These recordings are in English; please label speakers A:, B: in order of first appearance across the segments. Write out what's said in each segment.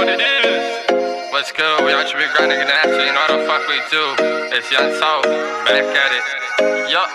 A: what it is. What's good? We out here grinding and action. You know what the fuck we do. It's Young Toph, back at it. Yup.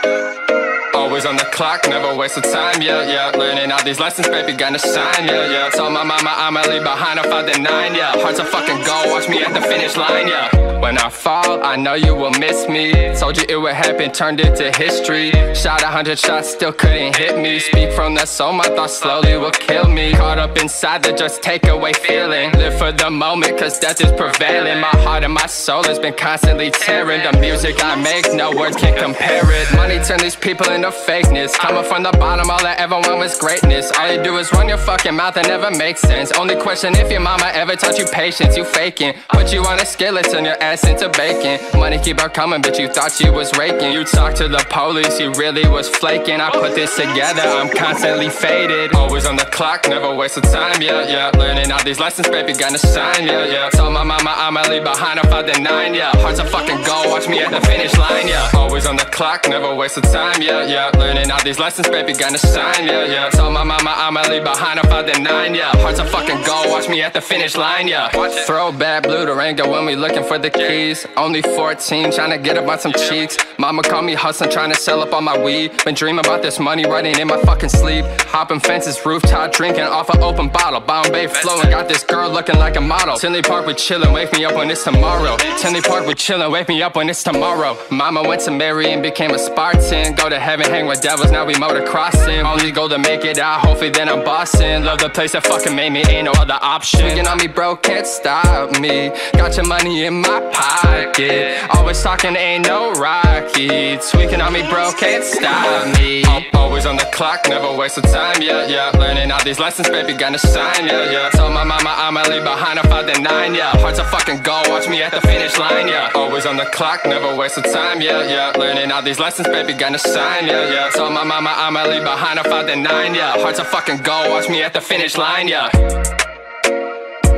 A: Always on the clock, never waste of time, yeah, yeah. Learning all these lessons, baby, gonna shine, yeah, yeah. Told my mama I'ma leave behind a 5 to 9, yeah. Hard to fucking go, watch me at the finish line, yeah. When I fall, I know you will miss me. Told you it would happen, turned it to history. Shot a hundred shots, still couldn't hit me. Speak from the soul, my thoughts slowly will kill me. Caught up inside the just take away feeling. Live for the moment, cause death is prevailing. My heart and my soul has been constantly tearing. The music I make, no words can compare it. Money turn these people into fakeness. Coming from the bottom, all I ever want was greatness. All you do is run your fucking mouth and never make sense. Only question if your mama ever taught you patience, you faking. Put you on a skillet, turn your ass into bacon. Money keep on coming, bitch, you thought you was raking. You talked to the police, you really was flaking. I put this together, I'm constantly faded. Always on the clock, never waste of time, yeah, yeah. Learning all these lessons, baby, gonna shine, yeah, yeah. Told my mama I'ma leave behind a 5 to 9, yeah. Hard to fucking go, watch me at the finish line, yeah. Always on the clock, never waste of time, yeah, yeah. Learning all these lessons, baby, gonna shine, yeah, yeah. Told my mama I'ma leave behind a 5 to 9, yeah. Hard to fucking go, watch me at the finish line, yeah. Throw bad blue Durango when we looking for the keys. Only 14, trying to get up on some cheeks. Mama call me hustling, trying to sell up on my weed. Been dreaming about this money writing in my fucking sleep. Hopping fences, rooftop, drinking off an open bottle. Bombay flowing, got this girl looking like a model. Tinley Park, we chillin', wake me up when it's tomorrow. Tinley Park, we chillin', wake me up when it's tomorrow. Mama went to Mary and became a Spartan. Go to heaven, hang with devils, now we motocrossing. Only goal to make it out, hopefully then I'm bossing. Love the place that fucking made me, ain't no other option. Speaking on me, bro, can't stop me. Got your money in my pocket. Always talking, ain't no rocky. Tweaking on me, bro, can't stop me. Always on the clock, never waste of time, yeah, yeah. Learning all these lessons, baby, gonna shine, yeah, yeah. Told my mama I'ma leave behind a 5 to 9, yeah. Hard to fucking go, watch me at the finish line, yeah. Always on the clock, never waste of time, yeah, yeah. Learning all these lessons, baby, gonna shine, yeah, yeah. Told my mama I'ma leave behind a 5 to 9, yeah. Hard to fucking go, watch me at the finish line, yeah.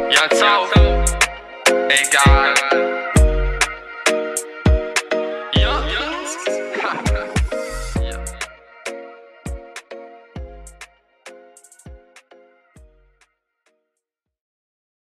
A: Young Toph, hey God.